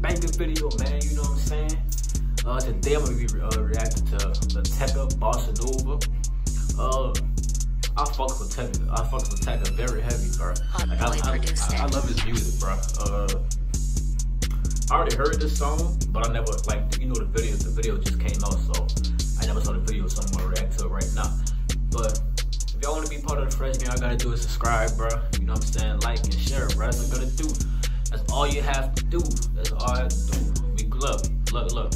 Banking video, man. You know what I'm saying? Uh, today I'm gonna be uh, reacting to Lil Tecca Bossa Nova. Uh, I fuck with Tecca. I fuck with Tecca very heavy, bro. Like, I, I, I, I, love his music, bro. Uh, I already heard this song, but I never like you know the video. The video just came out, so I never saw the video, so I'm gonna react to it right now. All gotta do is subscribe, bro. You know what I'm saying? Like and share, bro. That's what I gotta do. That's all you have to do. That's all I do. We look, look, look.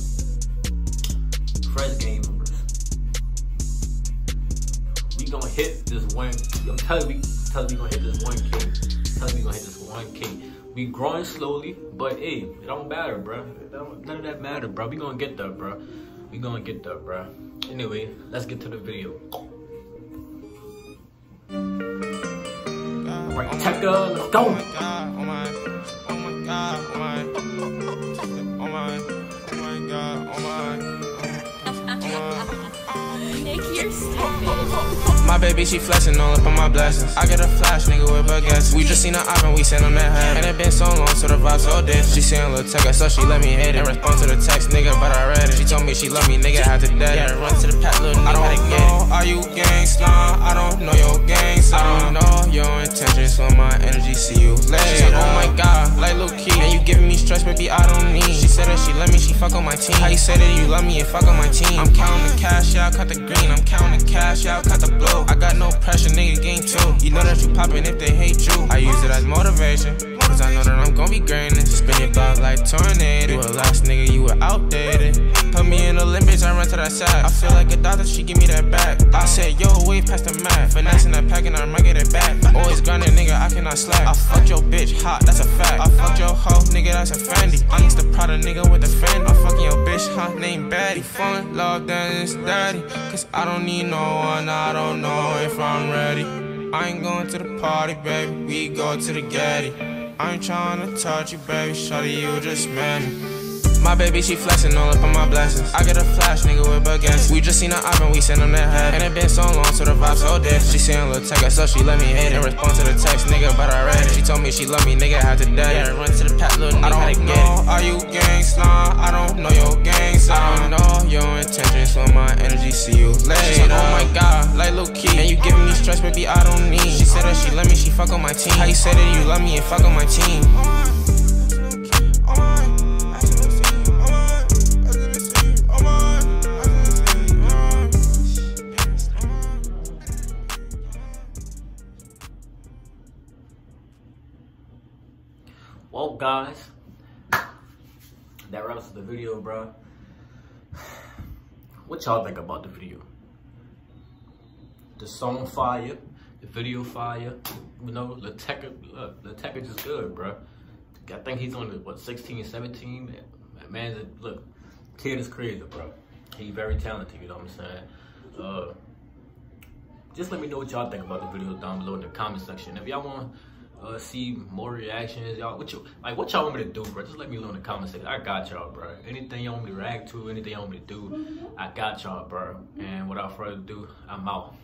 Fresh game members. We gonna hit this one. I'm telling you, telling you we gonna hit this one K. Telling you we gonna hit this one K. We growing slowly, but hey, it don't matter, bro. None of that matter, bro. We gonna get there, bro. We gonna get there, bro. Anyway, let's get to the video. Right, Tecca, let's go. My baby, she flexing all up on my blessings. I get a flash, nigga, with baguettes. We just seen her op and we sent on that head. And it been so long, so the vibe's so different. She seen a little text, so she let me hit it. In response to the text, nigga, but I read it. She told me she love me, nigga, had to dead. Yeah, run to the pack, little nigga, I don't know, are you gangsta? I don't know your 50, I don't need. She said that she love me, she fuck on my team. How you said that you love me and fuck on my team? I'm counting the cash, y'all cut the green. I'm counting the cash, y'all cut the blow. I got no pressure, nigga, game two. You know that you poppin' if they hate you. I use it as motivation. Cause I know that I'm gon' be grinding. Spin your block like tornado. You a last nigga, you were outdated. Put me in the limits, I run to that side. I feel like a doctor, she give me that back. I said, yo, way past the mat. Finessing that pack and I'm slack. I fucked your bitch hot, that's a fact. I fucked your hoe, nigga, that's a Fendi. I'm just Prada nigga with a Fendi. I'm fucking your bitch, huh, Name Batty. Fun, love, it's daddy. Cause I don't need no one, I don't know if I'm ready. I ain't going to the party, baby. We go to the Getty. I ain't trying to touch you, baby. Shawty, you just met me. My baby, she flexing all up on my blessings. I get a flash, nigga, with baguettes. We just seen her up and we sent on that head. And it been so long, so the vibe's so dead. She seen a little text, so she let me hit it. In response to the text, nigga, but I read it. She told me she love me, nigga, had to dead. Yeah, run to the pack, little nigga, I don't know, are you gang gangsta? I don't know your gangsta. I don't know your intentions, so my energy, see you later. She said, oh my god, like low key. And you giving me stress, baby, I don't need. She said that she let me, she fuck on my team. How you say that you love me and fuck on my team? Well, guys, that wraps up the video, bro. What y'all think about the video? The song fire, the video fire. You know, Lil Tecca, look, Lil Tecca just good, bro. I think he's on the, what, 16, 17? Man, look, kid is crazy, bro. He very talented, you know what I'm saying? Uh, just let me know what y'all think about the video down below in the comment section. If y'all want uh, see more reactions, y'all. What you like? What y'all want me to do, bro? Just let me know in the comments section. I got y'all, bro. Anything y'all want me to react to, anything y'all want me to do, I got y'all, bro. And without further ado, I'm out.